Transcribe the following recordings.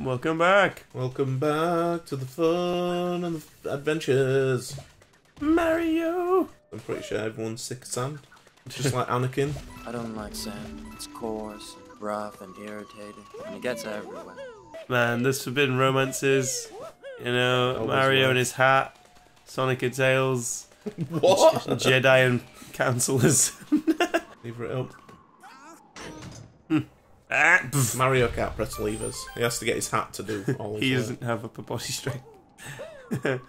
Welcome back, Welcome back to the fun and the adventures. Mario. I'm pretty sure everyone's sick of sand. Just like Anakin. I don't like sand. It's coarse, rough, and irritating, and it gets everywhere. Man, this Forbidden Romances, you know, oh, Always Mario was. and his hat, Sonic and Tails, What? Jedi and counselors. Leave it up. Ah, pff. Mario Kart press levers. He has to get his hat to do all his he work. doesn't have upper body strength.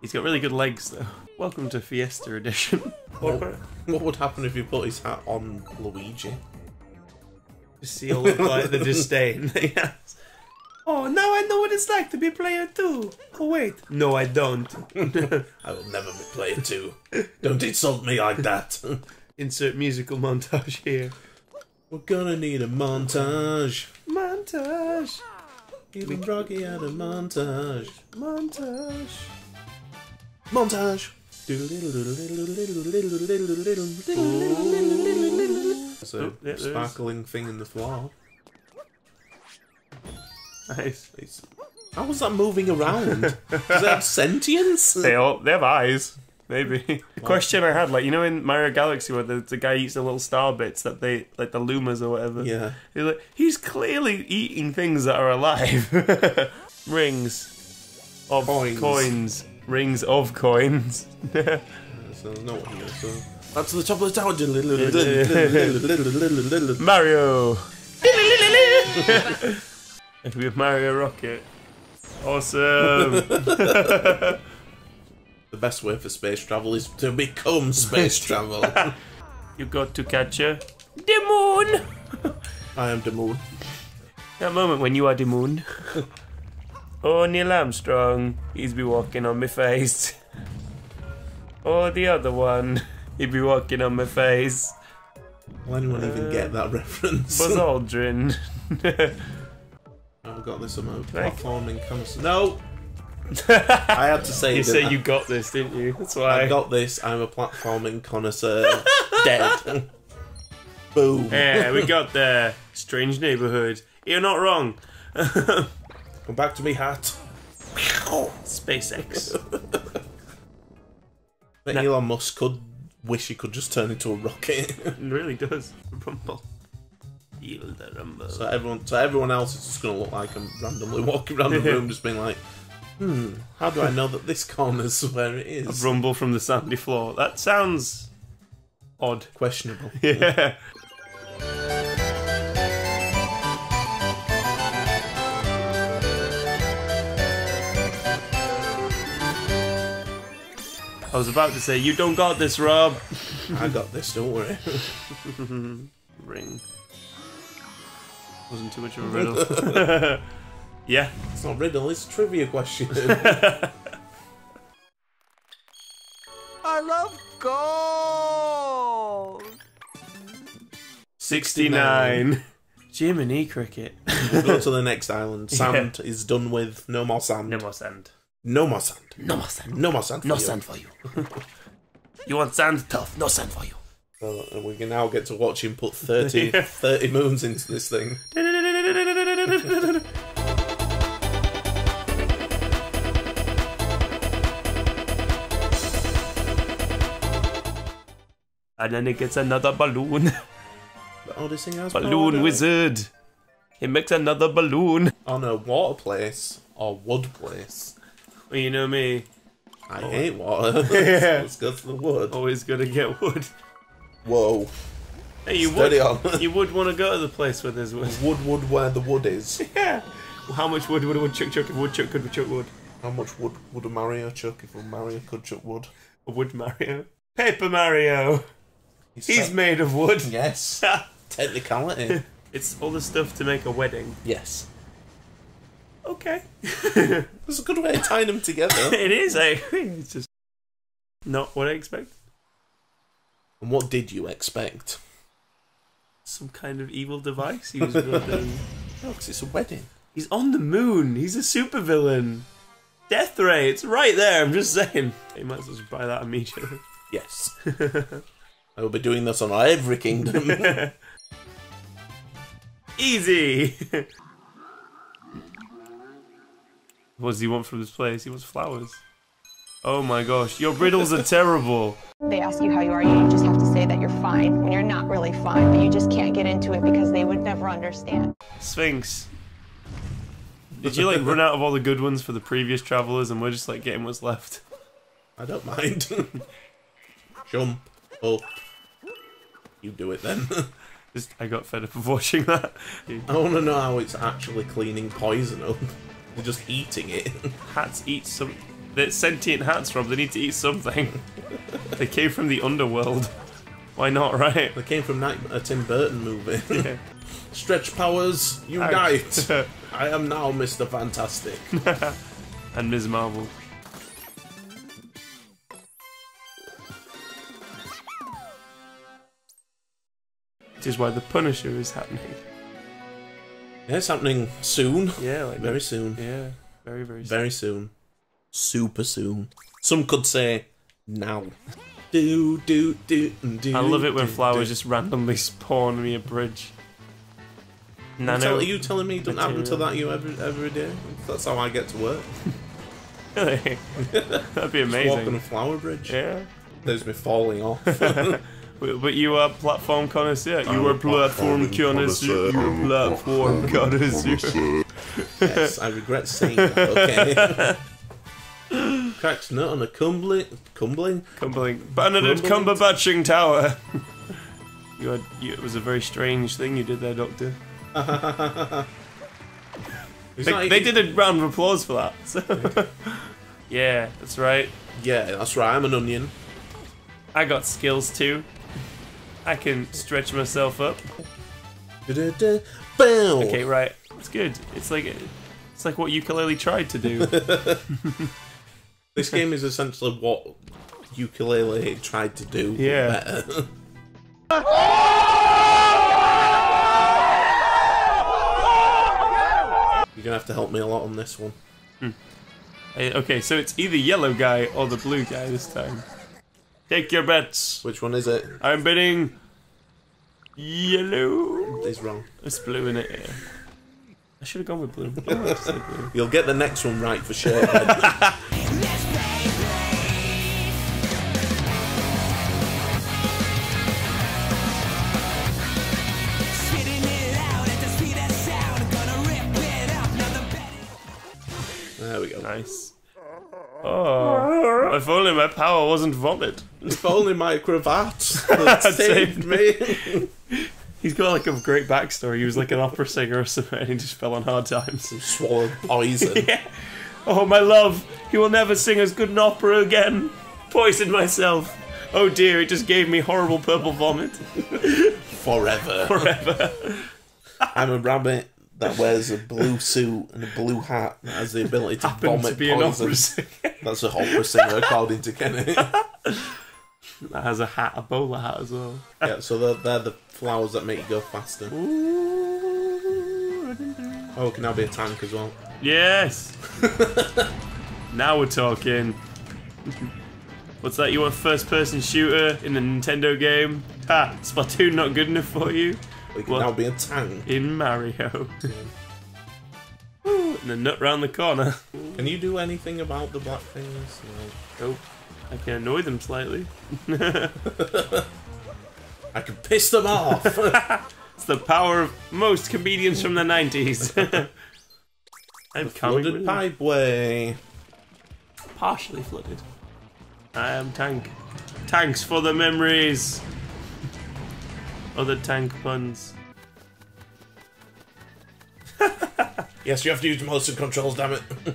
He's got really good legs though. Welcome to Fiesta Edition. What, what would happen if you put his hat on Luigi? Just see all of like the disdain that he has. Oh, now I know what it's like to be player two. Oh wait, no, I don't. I will never be player two. Don't insult me like that. Insert musical montage here. We're gonna need a montage. Montage, Even Rocky had a montage. montage. Montage. There's a Oh, yeah, there is. sparkling thing in the floor. Nice. How was that moving around? Does it have sentience? They all they have eyes. Maybe. The question I had, like you know, in Mario Galaxy, where the, the guy eats the little star bits that they like the Lumas or whatever. Yeah. He's like, he's clearly eating things that are alive. Rings of Coins. coins. Rings of coins. So no one here. So that's the top of the tower. Mario. we have Mario Rocket. Awesome. The best way for space travel is to become space travel. you got to catch a the moon. I am the moon. That moment when you are the moon. oh, Neil Armstrong, he's be walking on my face. Oh, the other one, he'd be walking on my face. Will anyone even get that reference? Buzz Aldrin. I've got this on my Like- platforming console. No! I had to say you said you got this, didn't you? That's why. I got this. I'm a platforming connoisseur. Dead. Boom. Yeah, we got there. Strange neighborhood. You're not wrong. Come back to me, hat. SpaceX. But Nah. Elon Musk could wish he could just turn into a rocket. It really does. Rumble. Feel the rumble. so everyone, so everyone else is just going to look like I'm randomly walking around the room, just being like, "Hmm, how do I know that this corner's where it is?" A rumble from the sandy floor. That sounds odd. Questionable. Yeah. I was about to say, you don't got this, Rob. I got this. Don't worry. Ring. Wasn't too much of a riddle. Yeah. It's not riddle. It's a trivia question. I love gold! 69. Jiminy Cricket. we'll go to the next island. Sand is done with. No more sand. No more sand. No more sand. No more sand. No more sand. for No you. sand for you. you want sand? Tough. No sand for you. So, and we can now get to watch him put 30, 30 moons into this thing. And then it gets another balloon. Oh, this thing has balloon powder. wizard. He makes another balloon. On a water place or wood place. Well, you know me. I oh. hate water. Yeah. Let's go to the wood. Always gonna get wood. Whoa. Hey, you Steady would. on. You would want to go to the place where there's wood. wood, wood, where the wood is. Yeah. How much wood would a woodchuck chuck if a woodchuck could chuck wood? How much wood would a Mario chuck if a Mario could chuck wood? A wood Mario. Paper Mario. He's tech- made of wood. Yes. Technicality. it's all the stuff to make a wedding. yes. Okay. That's a good way of tying them together. it is, I eh? agree. It's just not what I expect. and what did you expect? Some kind of evil device he was building. No, because it's a wedding. He's on the moon. He's a supervillain. Death Ray, it's right there. I'm just saying. You might as well just buy that immediately. Yes. I will be doing this on every kingdom. Easy. What does he want from this place? He wants flowers. Oh my gosh, your riddles are terrible. They ask you how you are, you just have to say that you're fine when you're not really fine, but you just can't get into it because they would never understand. Sphinx. Did you like run out of all the good ones for the previous travelers and we're just like getting what's left? I don't mind. Jump up. You do it then. Just I got fed up of watching that. I want to know how it's actually cleaning poison up. They're just eating it. Hats eat some. They're sentient hats, Rob. They need to eat something. they came from the underworld. Why not, right? They came from a Tim Burton movie. Yeah. Stretch powers, unite! I am now Mr. Fantastic. and Ms. Marvel. Which is why the Punisher is happening. Yeah, it's happening soon. Yeah, like Very soon. Yeah, very very. soon. Very soon. Super soon. Some could say now. Do do do mm, do. I love it when do, flowers do. just randomly spawn me a bridge. You Nano. tell- Are you telling me it doesn't happen to that you every every day? That's how I get to work. Really? That'd be Just walk on a amazing. flower bridge. Yeah. There's me falling off. But but you are platform connoisseur. You I'm are platform platform connoisseur. connoisseur. You are platform connoisseur. yes, I regret saying that. Okay. Cracks nut on a cumbling, cumbling. Cumbling. Benedict Crumbling. Cumberbatching Tower. you had. You, it was a very strange thing you did there, Doctor. They, not they did a round of applause for that. so- yeah, that's right. Yeah, that's right. I'm an onion. I got skills too. I can stretch myself up. Okay, right. It's good. It's like it's like what Yooka-Laylee tried to do. This game is essentially what Yooka-Laylee tried to do. Yeah. You're gonna have to help me a lot on this one. Eh, okay, so it's either yellow guy or the blue guy this time. Take your bets. Which one is it? I'm betting yellow. It's wrong. It's blue in it. Yeah. I should have gone with blue. I wanted to say blue. You'll get the next one right for sure. There we go. Nice. Oh, if only my power wasn't vomit. If only my cravat had saved me. He's got like a great backstory. He was like an opera singer or something, and he just fell on hard times. Swallowed poison. Yeah. Oh, my love, he will never sing as good an opera again. Poisoned myself. Oh dear, it just gave me horrible purple vomit. Forever. Forever. I'm a rabbit that wears a blue suit and a blue hat that has the ability to Happened vomit to be an opera singer. That's a opera singer according to Kenny. That has a hat, a bowler hat as well. yeah, so they're, they're the flowers that make you go faster. Ooh. Oh, it can now be a tank as well. Yes. now we're talking. What's that? You want first-person shooter in a Nintendo game? Ha! Splatoon not good enough for you It can Well- now be a tank. in Mario. And the nut round the corner. Can you do anything about the black things? Oh, I can annoy them slightly. I can piss them off. It's the power of most comedians from the 90s. I'm coming Flooded pipeway. partially flooded. I am tank. Tanks for the memories. Other tank puns. Yes, you have to use motion controls, damn it.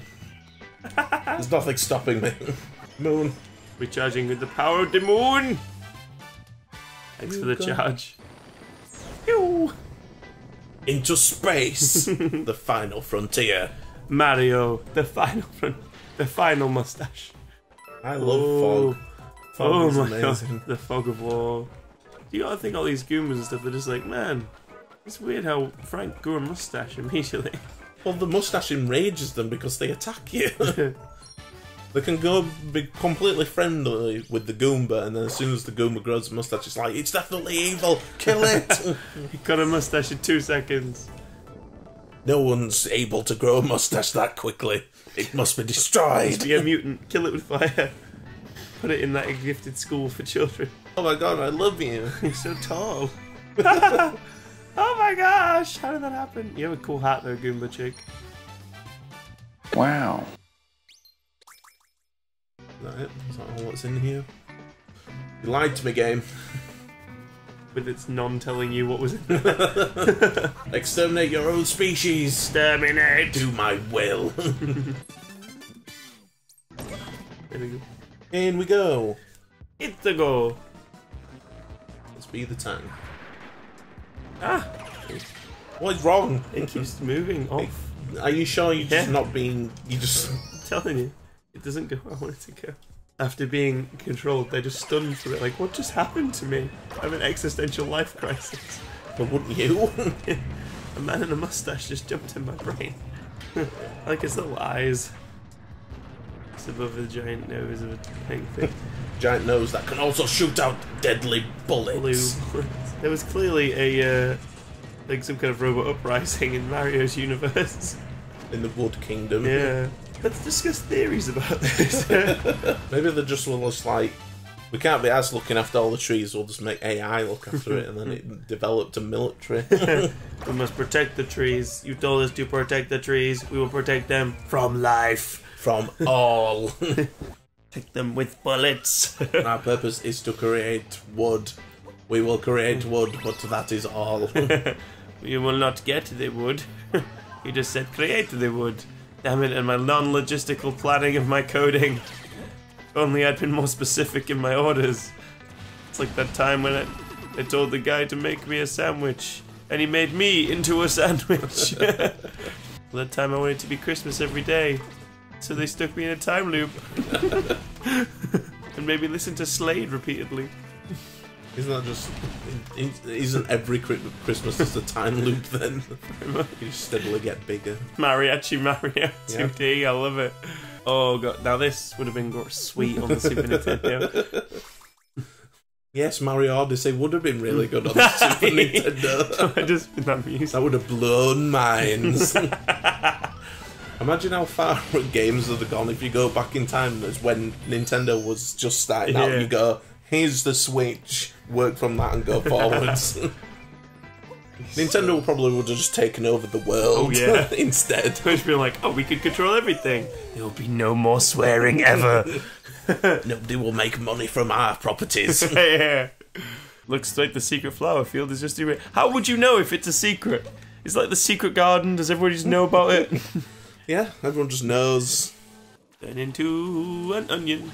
There's nothing stopping me. Moon. Recharging with the power of the moon. Thanks for the go. charge. Pew! Into space. the final frontier. Mario, the final front, the final mustache. I love Oh. fog. Fog oh is my amazing. god, the fog of war. You gotta think all these Goombas and stuff are just like, man, it's weird how Frank grew a mustache immediately. Well, the mustache enrages them because they attack you. they can go be completely friendly with the Goomba, and then as soon as the Goomba grows a mustache, it's like, it's definitely evil, kill it! he got a mustache in two seconds. No one's able to grow a mustache that quickly. It must be destroyed. Be a mutant, kill it with fire. Put it in that gifted school for children. Oh my god, I love you. You're so tall. Oh my gosh, how did that happen? You have a cool hat though, Goomba chick. Wow. Is that it? Is that all that's in here? You lied to me, game. With its non-telling you what was in there. Exterminate your own species. Exterminate! Do my will. There we go. in we go. It's the go. Let's be the tank. Ah, What is wrong? it keeps moving off. Are you sure you're just Yeah. not being. You just. I'm telling you, it doesn't go where I want it to go. After being controlled, they're just stunned for it. Like, what just happened to me? I have an existential life crisis. But wouldn't you? A man in a mustache just jumped in my brain. Like his little eyes. It's above the giant nose of a pink thing. Giant nose that can also shoot out deadly bullets. Blue. There was clearly a, uh, like some kind of robot uprising in Mario's universe. In the Wood Kingdom. Yeah. Let's discuss theories about this. Maybe they're just were just like. We can't be as looking after all the trees, we'll just make AI look after it, and then it developed a military. we must protect the trees. You told us to protect the trees. We will protect them from life. From all. Take them with bullets. Our purpose is to create wood. We will create wood, but that is all. you will not get the wood. you just said create the wood. Damn it, and my non logistical planning of my coding. If only I'd been more specific in my orders. It's like that time when I, I told the guy to make me a sandwich, and he made me into a sandwich. that time I wanted to be Christmas every day, so they stuck me in a time loop. and made me listen to Slade repeatedly. Isn't that just. Isn't every Christmas just a time loop then? you steadily get bigger. Mariachi Mario 2D, I love it. Oh god, now this would have been sweet on the Super Nintendo. Yes, Mario Odyssey would have been really good on the Super Nintendo. I just been amused. That would have blown minds. Imagine how far games have gone if you go back in time as when Nintendo was just starting out. Yeah. You go, here's the Switch, work from that and go forwards. Nintendo probably would have just taken over the world Oh, yeah. instead. Which be like, oh, we could control everything. There'll be no more swearing ever. Nobody will make money from our properties. yeah. Looks like the secret flower field is just doing. How would you know if it's a secret? It's like the secret garden. Does everybody just know about it? yeah, everyone just knows. Turn into an onion,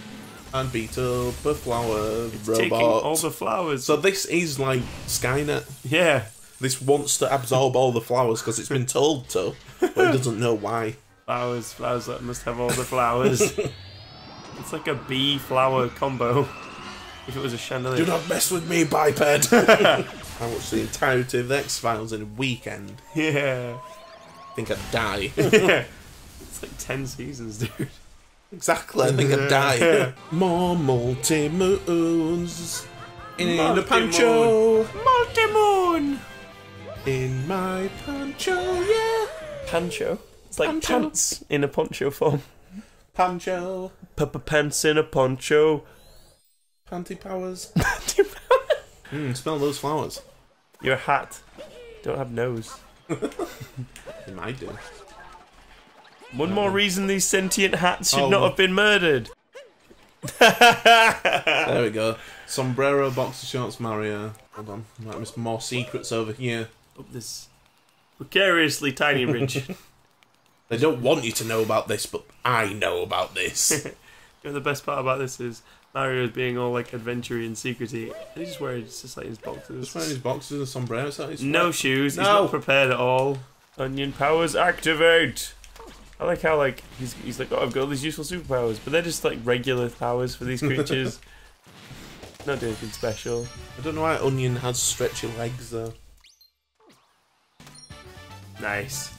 And beat up a flower taking robot. all the flowers. So this is like Skynet. yeah, This wants to absorb all the flowers because it's been told to, but it doesn't know why. flowers, flowers that must have all the flowers. it's like a bee flower combo. If it was a chandelier. Do not mess with me, biped. I watched the entirety of the X Files in a weekend. Yeah. I think I'd die. yeah. It's like 10 seasons, dude. Exactly, I think I'd die. More multi moons in a Multi-moon. poncho. Multi-moon! In my poncho, yeah. Pancho. It's like Pancho. pants in a poncho form. Poncho. Papa pants in a poncho. Panty powers. Mm, smell those flowers. Your hat. Don't have nose. It might do. One more uh-huh. reason these sentient hats should Oh. not have been murdered. There we go. Sombrero, boxer shorts, Mario. Hold on, might miss more secrets over here. Up this precariously tiny ridge. They don't want you to know about this, but I know about this. You know, the best part about this is Mario's being all like adventure and secrety. And he's just wearing just like his boxers. Just wearing his boxers and sombrero. So he's No shoes. He's No. not prepared at all. Onion powers activate. I like how like he's he's like, oh, I've got all these useful superpowers, but they're just like regular powers for these creatures. not doing anything special. I don't know why Onion has stretchy legs though. Nice.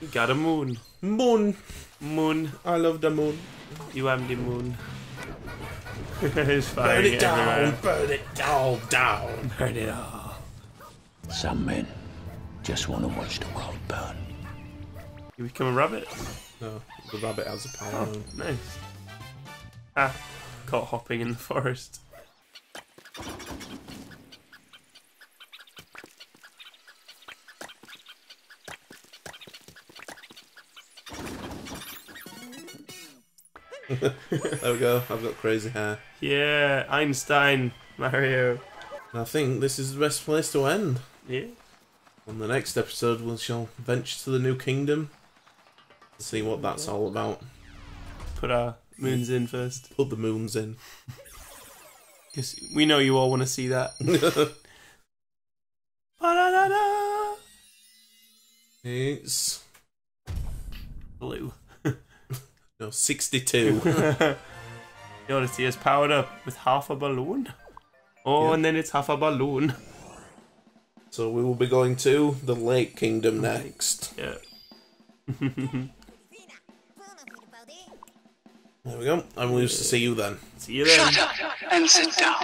You got a moon. Moon. Moon. I love the moon. You am the moon. it's Burn firing it down. Burn it all down. Burn it all. Some men just want to watch the world burn. You become a rabbit. No, the rabbit has a power. Oh, nice. Ah, caught hopping in the forest. There we go. I've got crazy hair. Yeah, Einstein, Mario. I think this is the best place to end. Yeah. On the next episode, we shall venture to the new kingdom. See what that's all about. Put our moons in first. Put the moons in. Because we know you all want to see that. It's Blue. no sixty-two. You want to see us powered up with half a balloon? Oh, Yeah. and then it's half a balloon. so we will be going to the Lake Kingdom next. Yeah. There we go. I'm we'll see you then. See you then. Shut up and sit down.